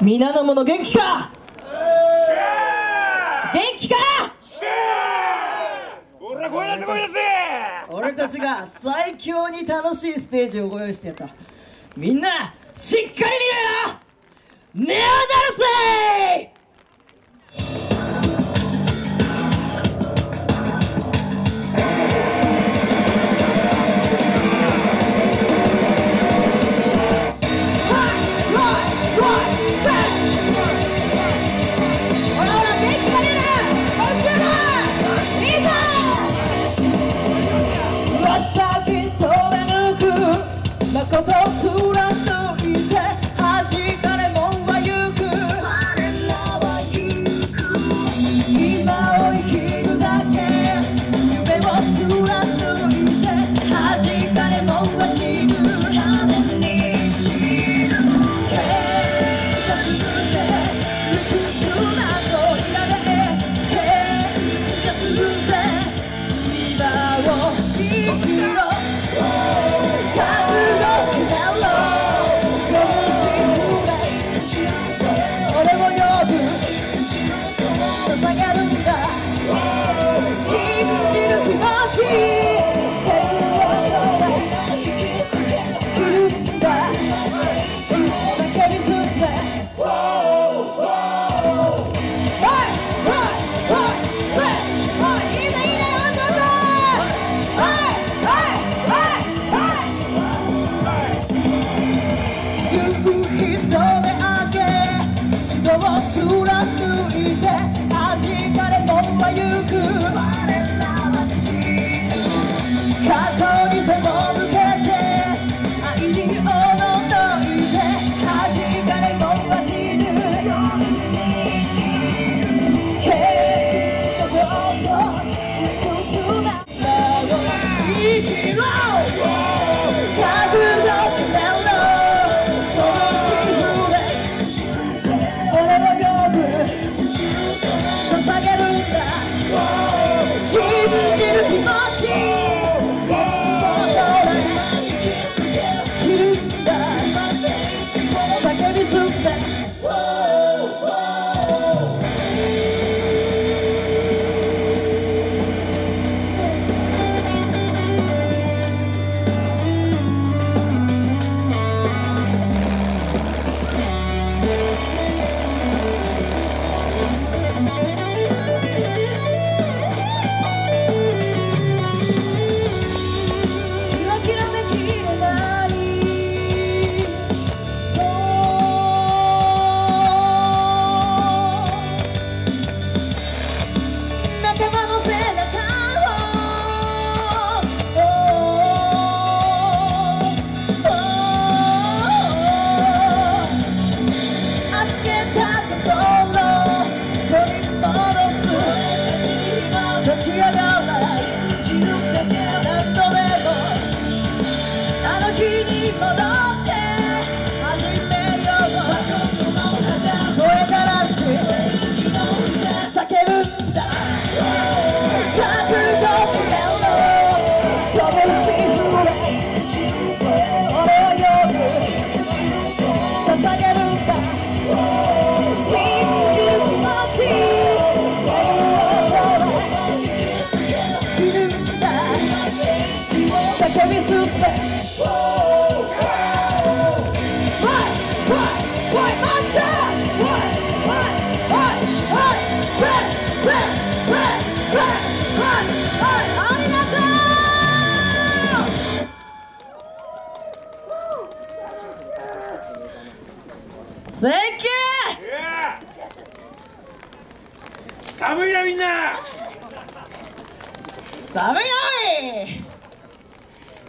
皆の者元気か？元気か？俺たちが最強に楽しいステージをご用意してやった。みんなしっかり見ろよ！ネアダルスイ！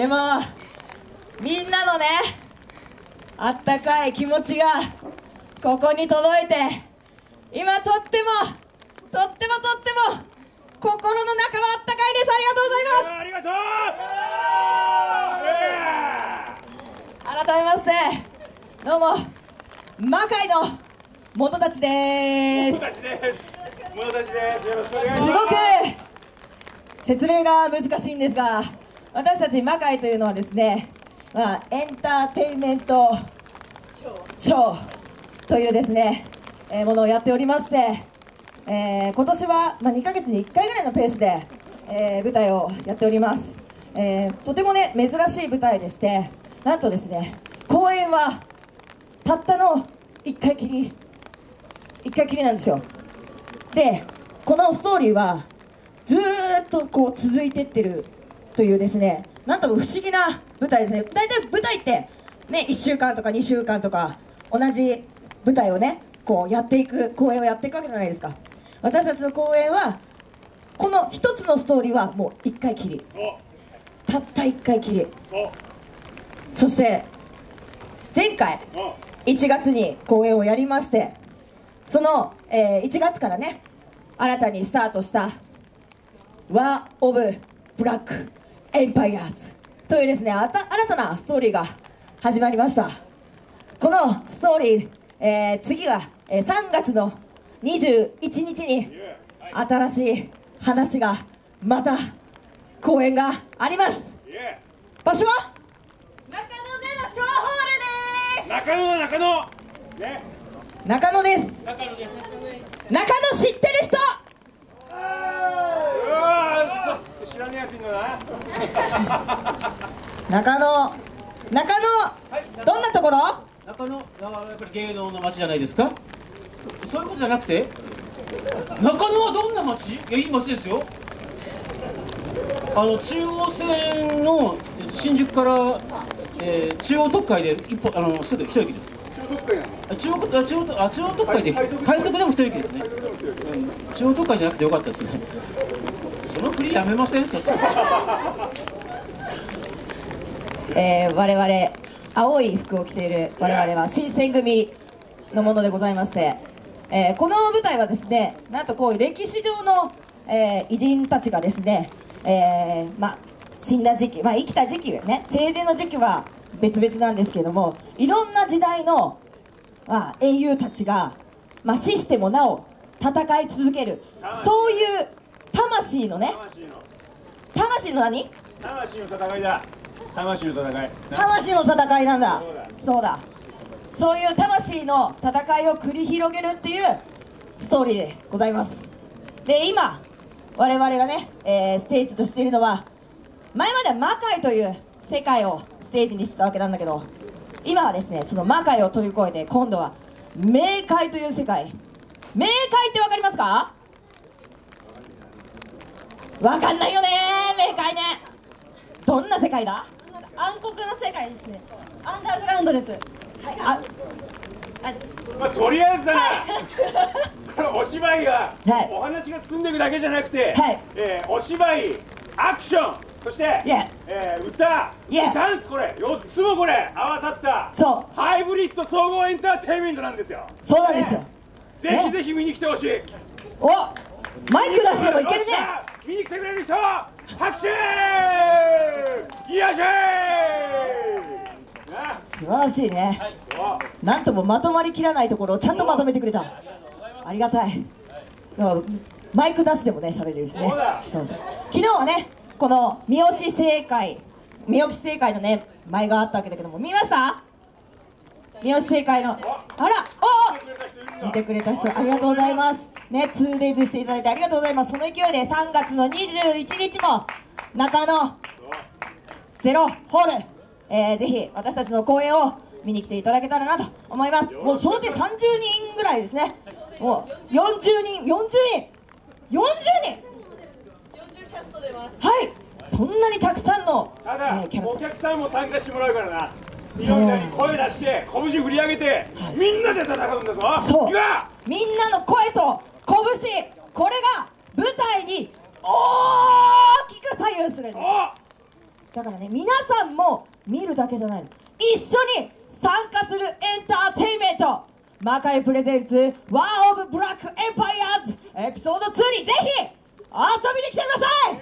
でもみんなのねあったかい気持ちがここに届いて今とってもとってもとっても心の中はあったかいです。ありがとうございます。改めましてどうも魔界の者たちです。者たちです。者たちです。よろしくおす。すごく説明が難しいんですが私たち魔界というのはですね、まあ、エンターテインメントショーというですね、えー、ものをやっておりまして、えー、今年は、まあ、2ヶ月に1回ぐらいのペースで、えー、舞台をやっております、えー、とてもね珍しい舞台でしてなんとですね公演はたったの1回きり1回きりなんですよ。でこのストーリーはずっとこう続いてってるというですねなんとも不思議な舞台ですね。大体舞台ってね1週間とか2週間とか同じ舞台をねこうやっていく公演をやっていくわけじゃないですか。私たちの公演はこの一つのストーリーはもう1回きり。たった1回きり。そして前回1月に公演をやりましてその、えー1月からね新たにスタートした「ワー・オブ・ブラック・エンパイアーズ」というですねあた新たなストーリーが始まりました。このストーリー、えー次は、えー3月の21日に新しい話がまた公演があります。場所は？中野でのショーホールです！中野だ中野。ね。中野です。中野です。中野知ってる人？らねえやついんだな 中野中野どんなところ？中野、あやっぱり芸能の街じゃないですか？そういうことじゃなくて？中野はどんな街？いやいい街ですよ。あの中央線の新宿から、えー中央特快で一歩あのすぐ一駅です。あ中央あ中央あ中央特快で快速快速でも一駅ですね。うん中央特快じゃなくてよかったですね。その振りやめません？ちょっとえー我々青い服を着ている我々は新選組のものでございまして、えーこの舞台はですねなんとこういう歴史上の、えー偉人たちがですね、えーまあ、死んだ時期、まあ、生きた時期ね生前の時期は別々なんですけどもいろんな時代の、まあ、英雄たちが、まあ、死してもなお戦い続けるそういう魂のね。魂の魂の何？魂の戦いだ。魂の戦い。な。魂の戦いなんだ。そうだ。そうだ。そういう魂の戦いを繰り広げるっていうストーリーでございます。で今我々がね、えーステージとしているのは前までは魔界という世界をステージにしてたわけなんだけど今はですねその魔界を飛び越えて今度は冥界という世界。冥界ってわかりますか？わかんないよね冥界ね。どんな世界だ？暗黒の世界ですね。アンダーグラウンドです。あまあ、とりあえずだな。これお芝居が、はい。お話が進んでいくだけじゃなくて、はい。えーお芝居アクションそして、Yeah えー歌、Yeah ダンスこれ4つもこれ合わさったそう。ハイブリッド総合エンターテインメントなんですよ。そうなんですよ。ぜひぜひ見に来てほしい。おマイク出してもいけるね見に来てくれる人拍手よっしゃ素晴らしいね。そうなんともまとまりきらないところをちゃんとまとめてくれた。ありがたい。だからマイク出してもね喋れるしね。そうそう。昨日はねこの三好正解。三好正解のね舞があったわけだけども。見ました？三好正解の。あらお見てくれた人ありがとうございます。ね 2days していただいてありがとうございます。その勢いで3月の21日も中野ゼロホール、えー、ぜひ私たちの公演を見に来ていただけたらなと思います。もう総勢30人ぐらいですね。もう40人40人40人。40キャスト出ます。はい。そんなにたくさんの、ただ、お客さんも参加してもらうからなそう。いろんなに声出して拳振り上げて、みんなで戦うんだぞ。そう。みんなの声と拳これが舞台に大きく左右するんです。おだからね皆さんも見るだけじゃないの。一緒に参加するエンターテインメント。魔界プレゼンツワーオブブラックエンパイアーズ。エピソード2にぜひ遊びに来てください。よ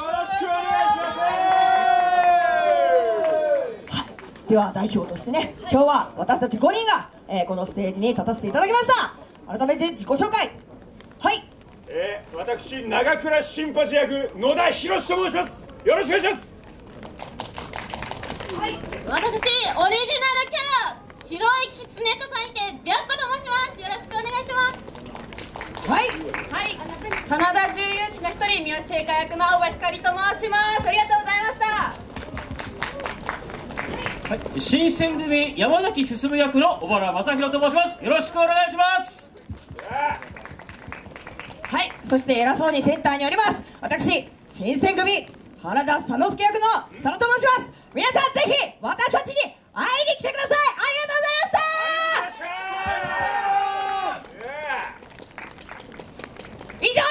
ろしくお願いします。では代表としてね今日は私たち5人が、えーこのステージに立たせていただきました改めて自己紹介。はい。えー、私長倉新八役野田博と申します。よろしくお願いします。私オリジナルキャラ白い狐と書いて白子と申します。よろしくお願いします。はい。はい。真田重勇士の一人三好聖火役の青葉光と申します。ありがとうございました。はい、新選組山崎進役の小原正弘と申します。よろしくお願いしますはいそして偉そうにセンターにおります。私新選組原田佐之助役の佐野と申します。皆さんぜひ私たちに会いに来てください。ありがとうございました。以上